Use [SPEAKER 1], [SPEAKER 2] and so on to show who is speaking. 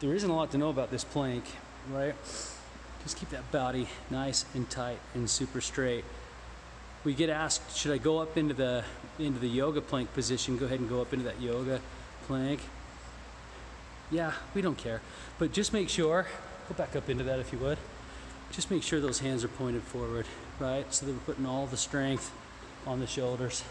[SPEAKER 1] there isn't a lot to know about this plank, right? Just keep that body nice and tight and super straight. We get asked, should I go up into the into the yoga plank position? Go ahead and go up into that yoga plank. Yeah, we don't care. But just make sure, go back up into that if you would. Just make sure those hands are pointed forward, right? So that we're putting all the strength on the shoulders.